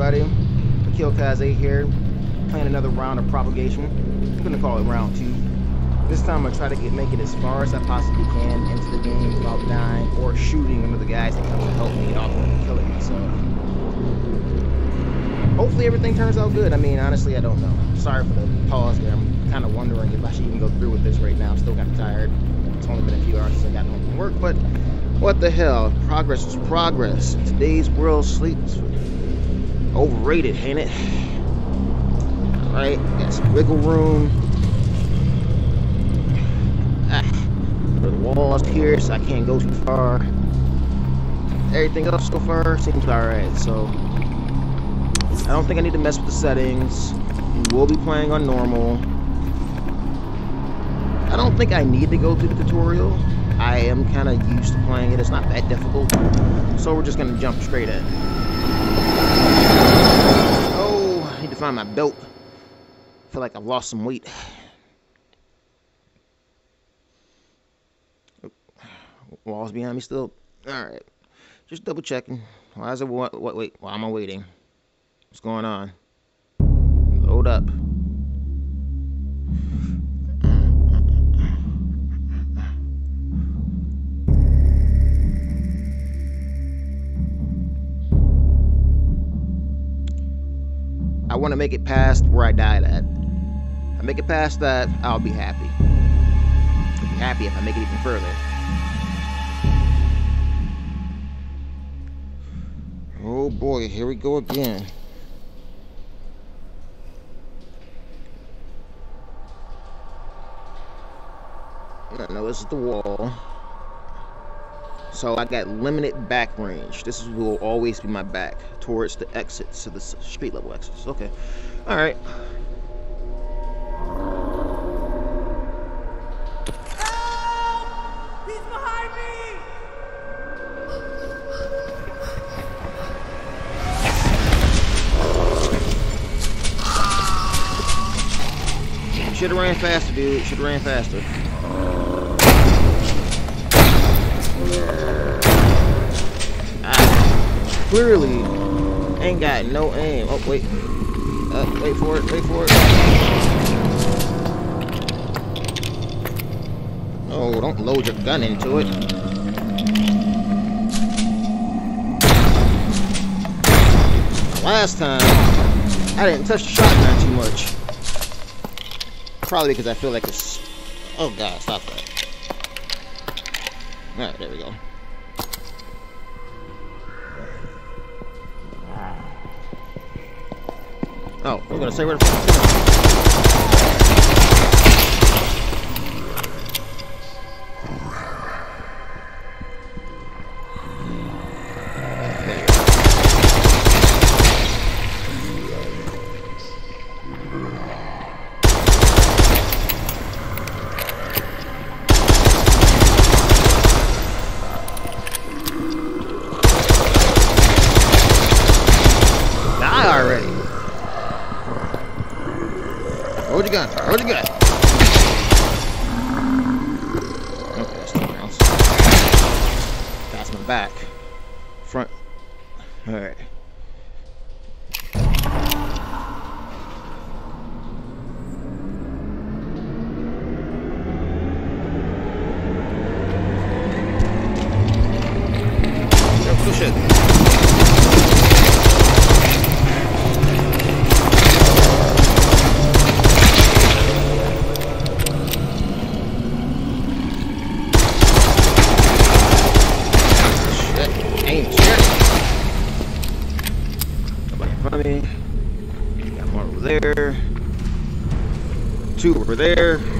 everybody? Akil Kaze here, playing another round of propagation. I'm gonna call it round two. This time I'm gonna try to get make it as far as I possibly can into the game without dying or shooting one of the guys that comes to help me ultimately killing. So hopefully everything turns out good. I mean, honestly, I don't know. Sorry for the pause there. I'm kind of wondering if I should even go through with this right now. I'm still kind of tired. It's only been a few hours since I got home from work, but what the hell? Progress is progress. Today's world sleeps overrated, ain't it? Alright, got some wiggle room. Ah, the walls here, so I can't go too far. Everything else so far seems alright, so I don't think I need to mess with the settings. We'll be playing on normal. I don't think I need to go through the tutorial. I am kind of used to playing it. It's not that difficult. So we're just going to jump straight in. Oh, I need to find my belt. I feel like I've lost some weight. Walls behind me still. Alright. Just double checking. Why is it what, what wait, why am I waiting? What's going on? Load up. I want to make it past where I died at. If I make it past that, I'll be happy. I'll be happy if I make it even further. Oh boy, here we go again. No, this is the wall. So I got limited back range. This will always be my back towards the exits to the street level exits. Okay. All right. He's behind me. Should have ran faster, dude. Should have ran faster. I clearly ain't got no aim. Oh, wait. Uh, wait for it. Wait for it. Oh, don't load your gun into it. Last time, I didn't touch the shotgun too much. Probably because I feel like it's... Oh, God, stop that. Alright, there we go. Ah. Oh, we're gonna say where the there. Two over there.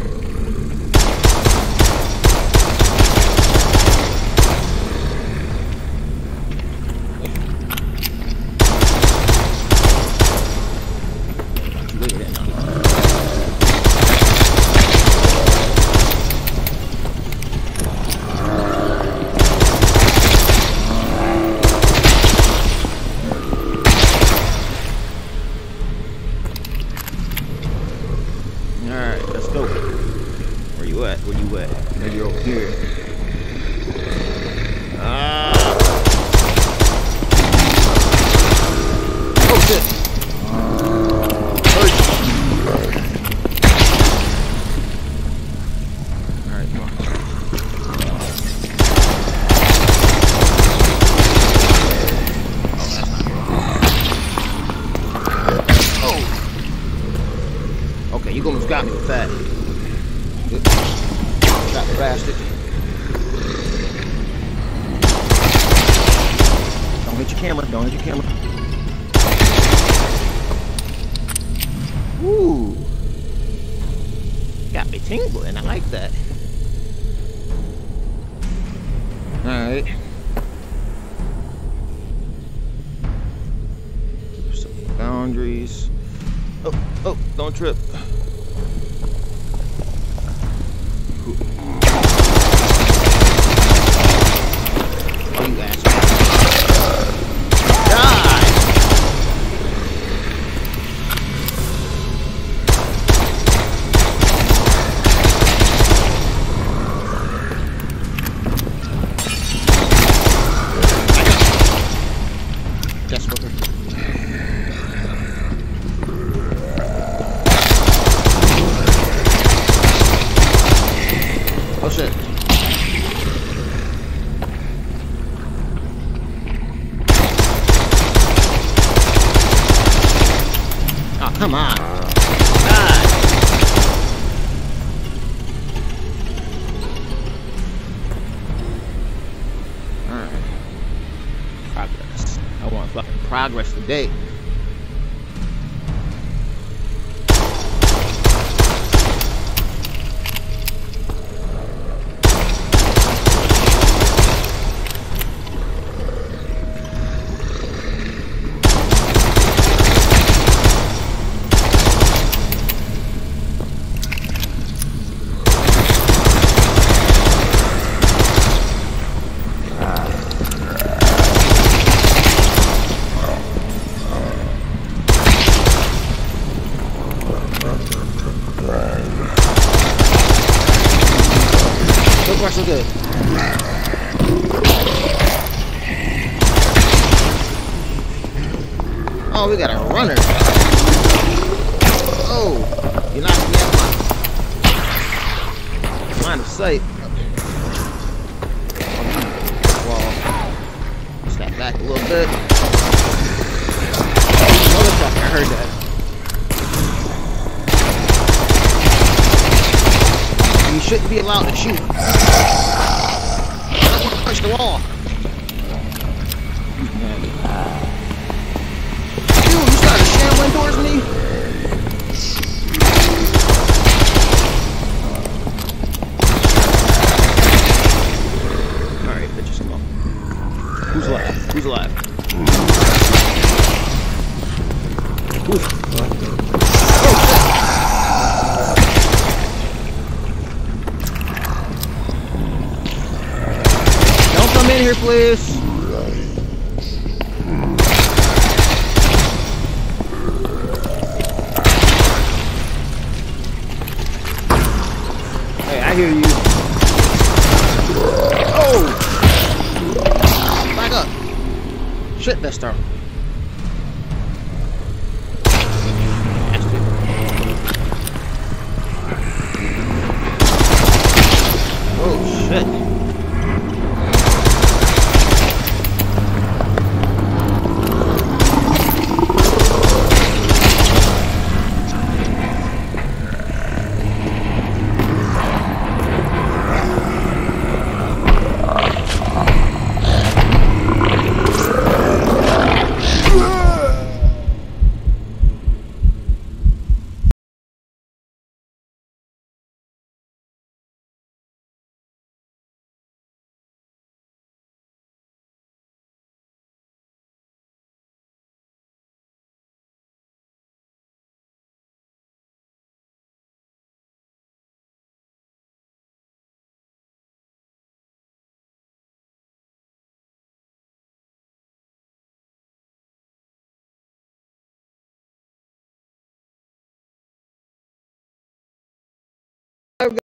Oh.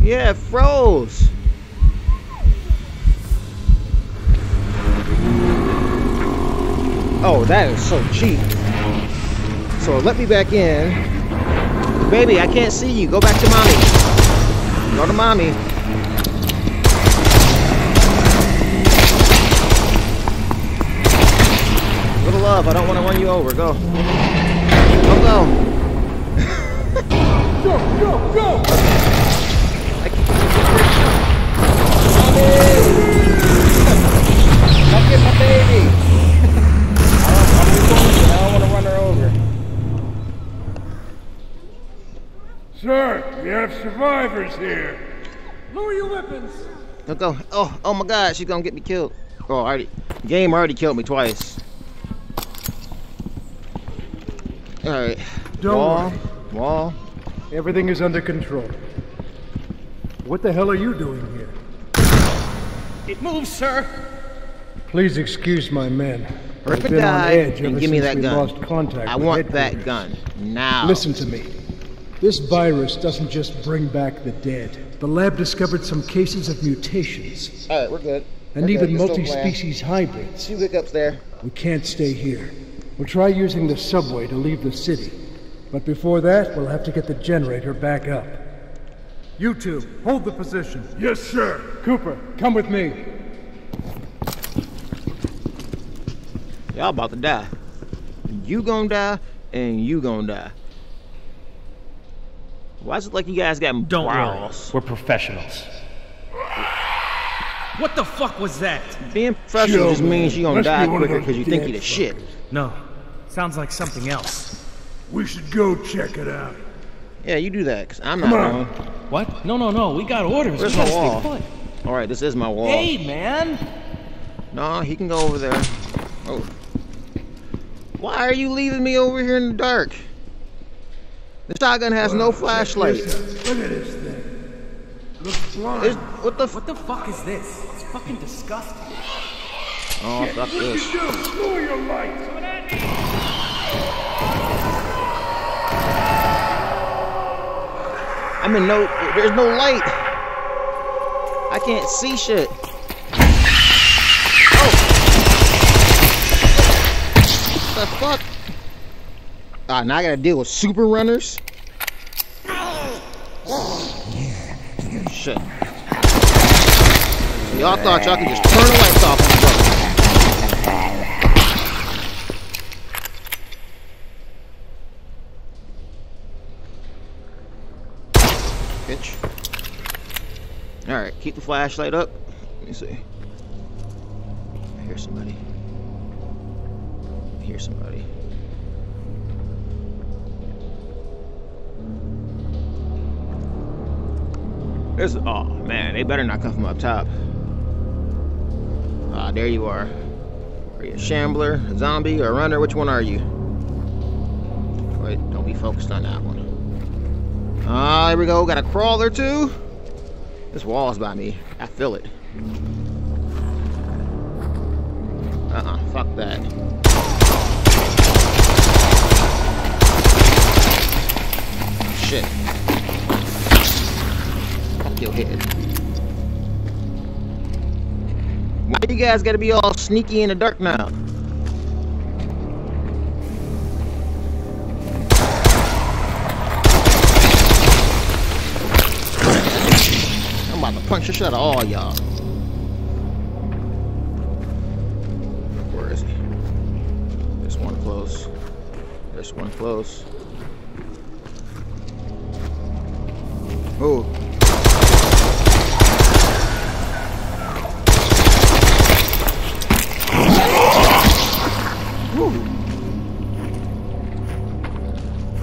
Yeah, froze. Oh, that is so cheap. So let me back in. Baby, I can't see you. Go back to mommy. Go to mommy. Little love, I don't want to run you over. Go. Go, go. Go, go, go! Come get my baby. I don't, I'm just I don't want to run her over. Sir, we have survivors here. Lower your weapons. Go, go. Oh, oh my God, she's gonna get me killed. Oh, already. Game already killed me twice. All right. Don't wall, worry. wall. Everything is under control. What the hell are you doing here? It moves, sir. Please excuse my men. Rip I've and die and give me that gun. lost contact I want that gun now. Listen to me. This virus doesn't just bring back the dead. The lab discovered some cases of mutations All right, we're good. and We're even good. You're still playing. multi-species hybrids. Two hiccups there. We can't stay here. We'll try using the subway to leave the city. But before that, we'll have to get the generator back up. You two, hold the position. Yes, sir. Cooper, come with me. Y'all about to die. You gonna die, and you gonna die. Why is it like you guys got Don't brows? worry. We're professionals. What the fuck was that? Being professional Yo, just means you gonna must be die quicker because you think you dead the shit. No. Sounds like something else. We should go check it out. Yeah, you do that, because I'm not Come on. going. What? No, no, no. We got orders. Where's we my wall? All right, this is my wall. Hey, man. No, he can go over there. Oh. Why are you leaving me over here in the dark? The shotgun has no flashlight. Look at this thing. Looks blind. It's, what the f- What the fuck is this? It's fucking disgusting. Oh, fuck this. do? Lower your lights. I'm in no, there's no light. I can't see shit. Oh. What the fuck? Ah, now I gotta deal with super runners. Shit. Y'all thought y'all could just turn the lights off and go. Bitch. Alright, keep the flashlight up. Let me see. I hear somebody. I hear somebody. There's oh man, they better not come from up top. Ah, there you are. Are you a shambler, a zombie, or a runner? Which one are you? Wait, don't be focused on that one. Ah, here we go. Got a crawler too. This wall's by me. I feel it. Uh-uh, fuck that. Shit. Fuck your head. Why you guys gotta be all sneaky in the dark now? I'm about to punch the shit out of all y'all. Where is he? This one close. This one close. Oh.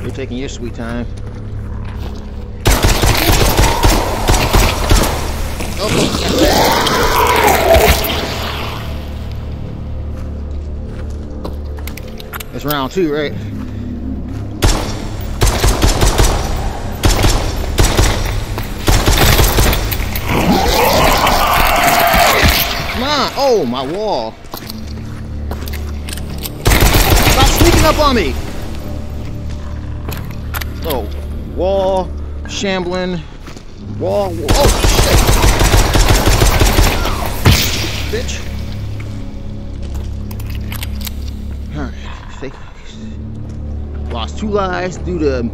You're taking your sweet time. It's round two, right? Come. Oh, my wall. Stop sneaking up on me. Oh, wall, shambling, wall, wall. Oh, shit. Bitch. Lost two lives due to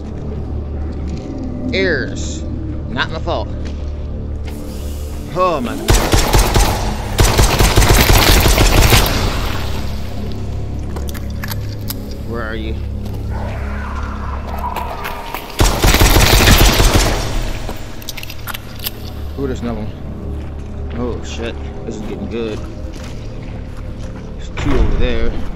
errors. Not my fault. Oh my god. Where are you? Ooh, there's another one. Oh shit, this is getting good. There's two over there.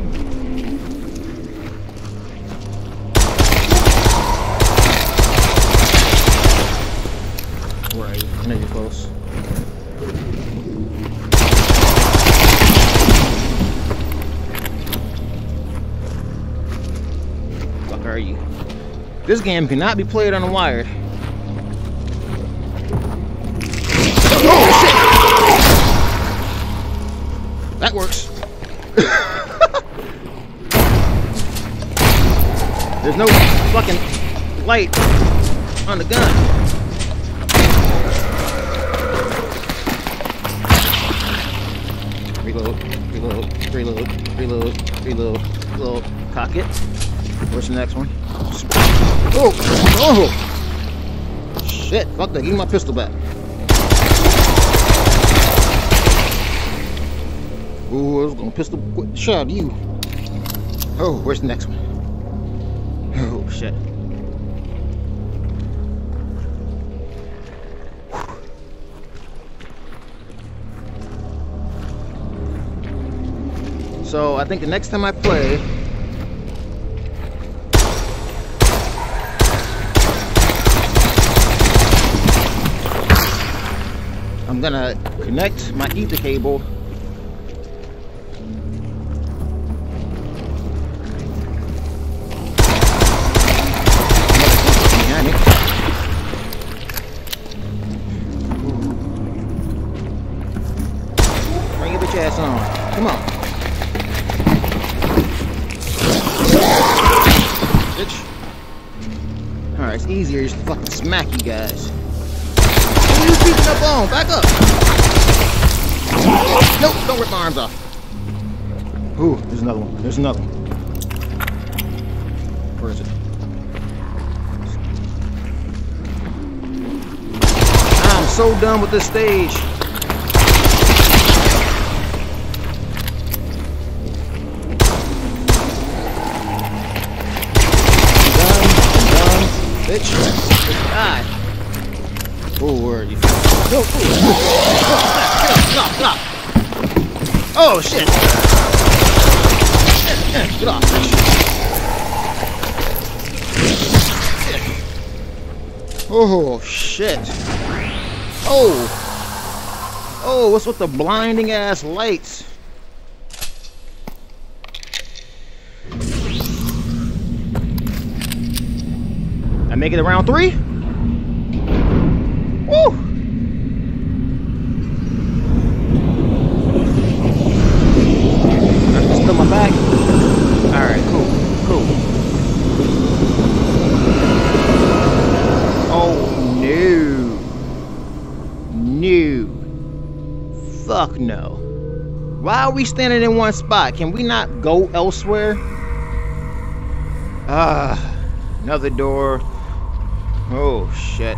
This game cannot be played unwired. Oh shit! That works. There's no fucking light on the gun. Reload, reload, reload, reload, reload, reload. Cock it. Where's the next one? Oh! Oh! Shit, fuck that. Give me my pistol back. Ooh, I was gonna pistol quick shot you. Oh, where's the next one? Oh, shit. So I think the next time I play, I'm gonna connect my ether cable don't rip my arms off. Ooh, there's another one. There's another one. Where is it? I'm so done with this stage. done, I'm done, bitch. God. Oh, where are you? No, oh, get off, get off, get off. Oh, shit. Get off. Oh, shit. Oh. Oh, what's with the blinding ass lights? I make it around three? Woo! That's still my back. Alright, cool, cool. Oh no. No. Fuck no. Why are we standing in one spot? Can we not go elsewhere? Ah, another door. Oh shit.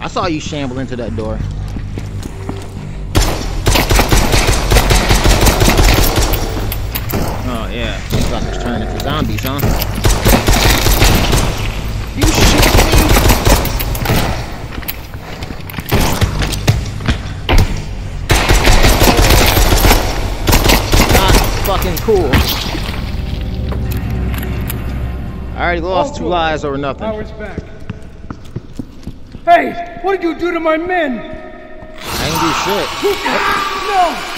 I saw you shamble into that door. Oh yeah, these fuckers turn into zombies, huh? Cool. I already lost two lives over nothing. Back. Hey, what did you do to my men? I ain't do shit. No!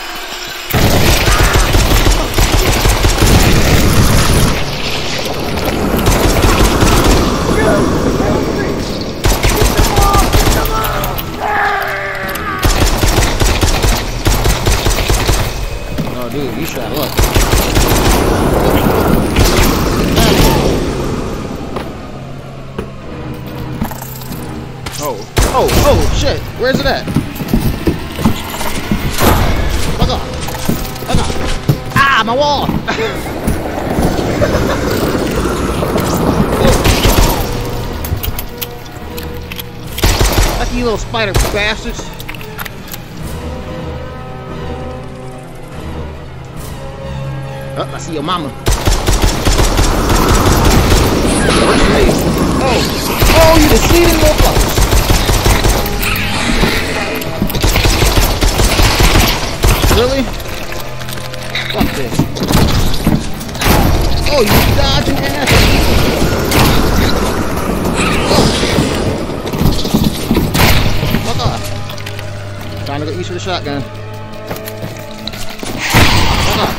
Where's it at? Fuck off. Fuck off. Ah, my wall! Fuck you little spider bastards. Oh, I see your mama. Oh! Oh, you deceiving little Really? Fuck this. Oh, you dodging ass. Fuck off. Trying to get used to the shotgun. Fuck off.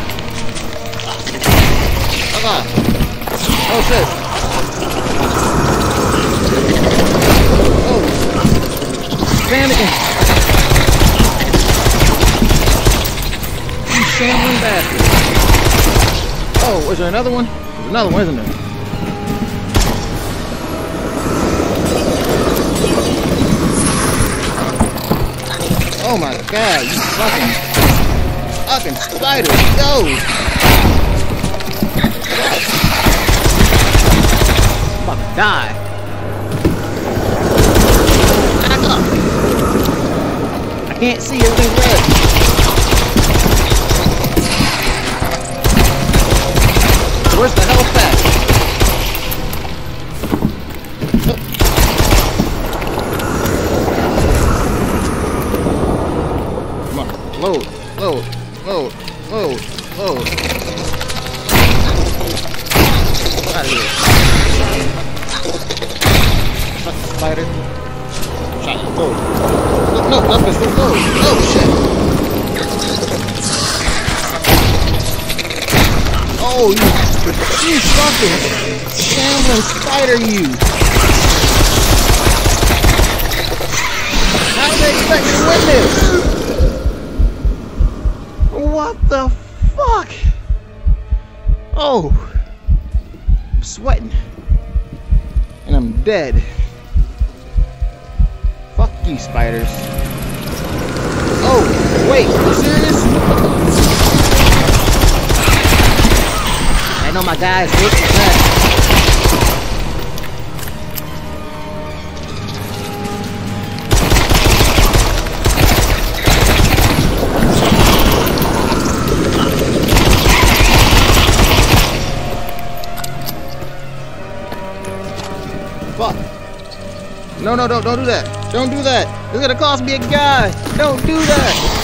Fuck off. Oh shit. Oh. Panicking. Oh, is there another one? There's another one, isn't there? Oh my god, you fucking fucking spider, go! I'm die. Back up! I can't see everything's red. Where's the health pack? Come on, load, load, load, load, load. Get out of here. Shut the spider. Shut it. Go. No, no, not this. Go. Oh shit. Oh, you, you fucking shambling spider, you. How do they expect me to win this? What the fuck? Oh, I'm sweating, and I'm dead. Fuck you, spiders. Oh, wait, you serious? Know my guys. Fuck. No, no, no, don't do that. Don't do that. It's gonna cost me a guy. Don't do that.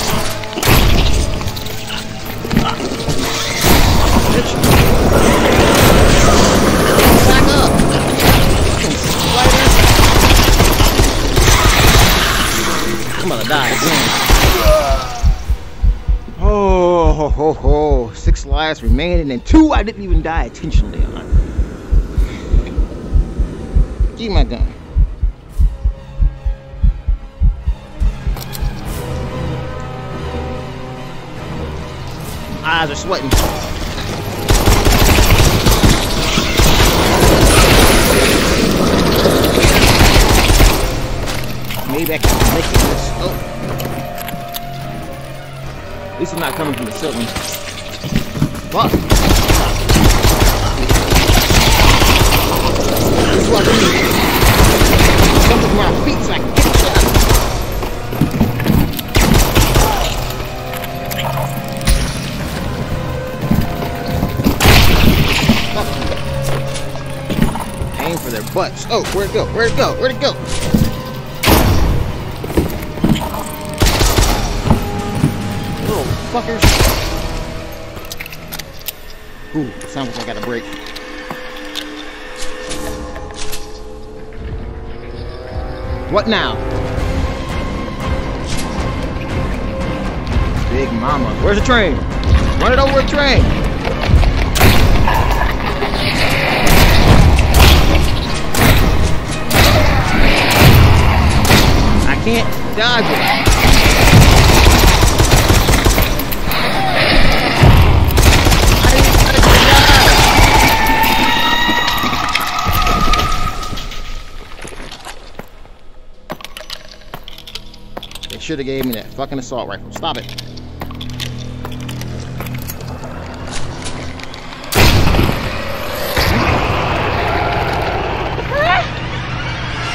Lives remaining, and two I didn't even die intentionally on. Give me my gun. My Eyes are sweating. Maybe I can make it this. Oh. Least it's not coming from the ceiling. Fuck. This is what I need. Something with my feet so I can get shot. Aim for their butts. Oh, where'd it go? Where'd it go? Where'd it go? Little fuckers. Ooh, sounds like I got a break. What now? Big mama. Where's the train? Run it over a train. I can't dodge it. Should have gave me that fucking assault rifle. Stop it.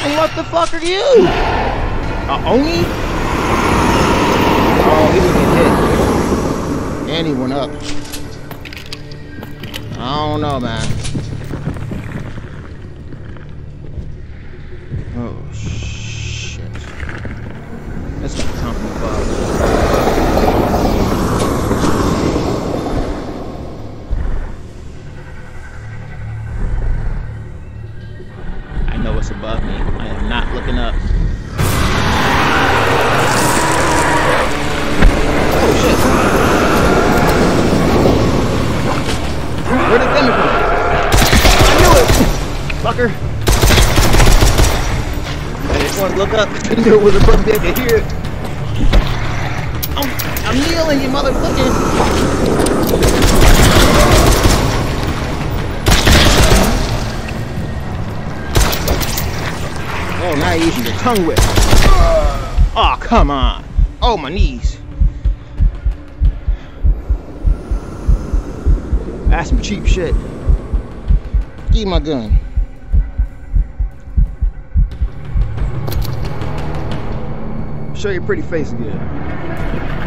And what the fuck are you? A Oni? Oh, he didn't get hit. And he went up. I don't know, man. From? I knew it! Fucker. I just wanted to look up. I knew it was above me. I could hear it. I'm, I'm kneeling, you motherfucker. Oh, now you're using your tongue whip. Oh, come on. Oh, my knees. That's some cheap shit. Give me my gun. Show your pretty face again.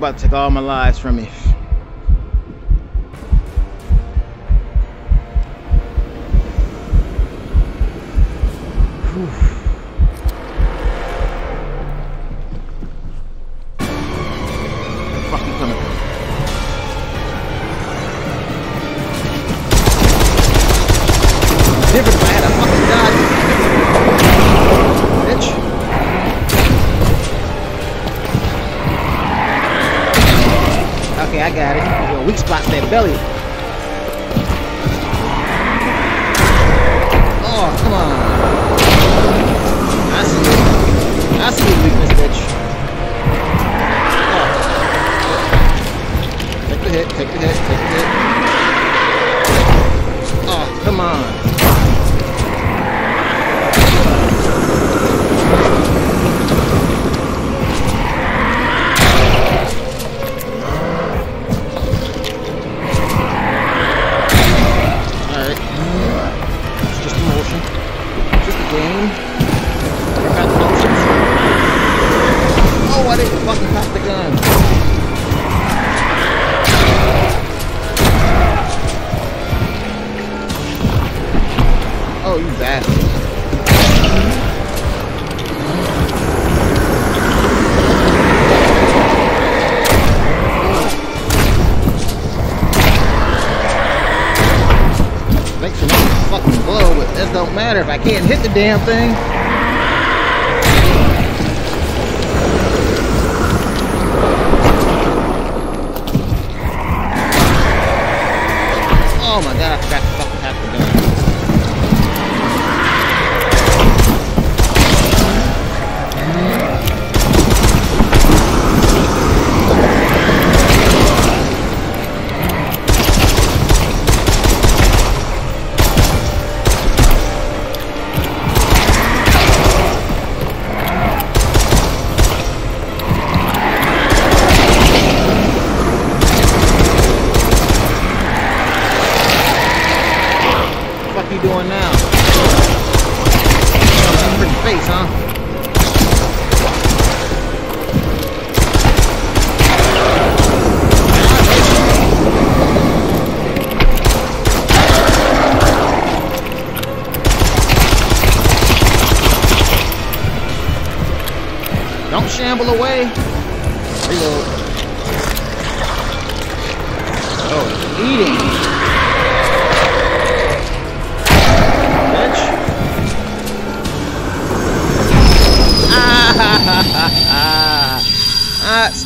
About to take all my lives from me. Come on. Damn thing. Oh my god, I forgot to fucking gun.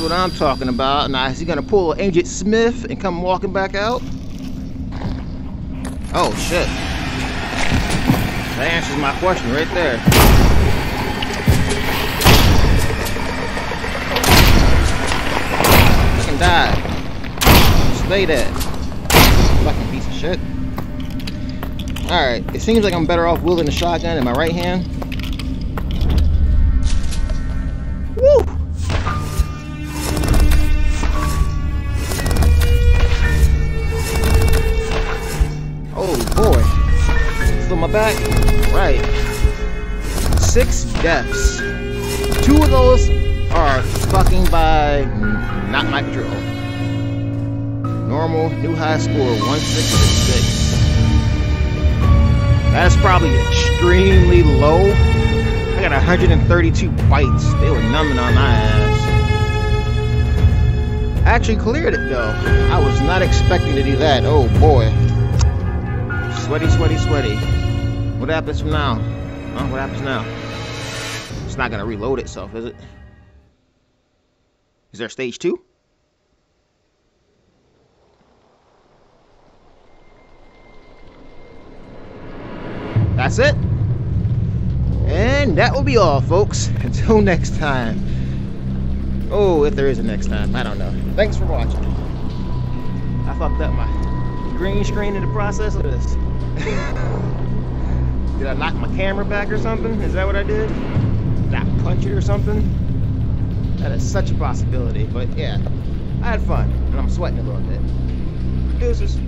What I'm talking about. Now, is he gonna pull Agent Smith and come walking back out? Oh, shit. That answers my question right there. Fucking die. Stay dead. Fucking piece of shit. Alright, it seems like I'm better off wielding the shotgun in my right hand. My back? Right. Six deaths. Two of those are fucking by not my drill. Normal, new high score, 166. That's probably extremely low. I got 132 bites. They were numbing on my ass. I actually cleared it though. I was not expecting to do that. Oh boy. Sweaty, sweaty, sweaty. What happens from now? Huh? What happens now? It's not gonna reload itself, is it? Is there stage two? That's it. And that will be all, folks. Until next time. Oh, if there is a next time. I don't know. Thanks for watching. I fucked up my green screen in the process of this. did I knock my camera back or something? Is that what I did? Did I punch it or something? That is such a possibility. But yeah, I had fun. And I'm sweating a little bit. Deuces.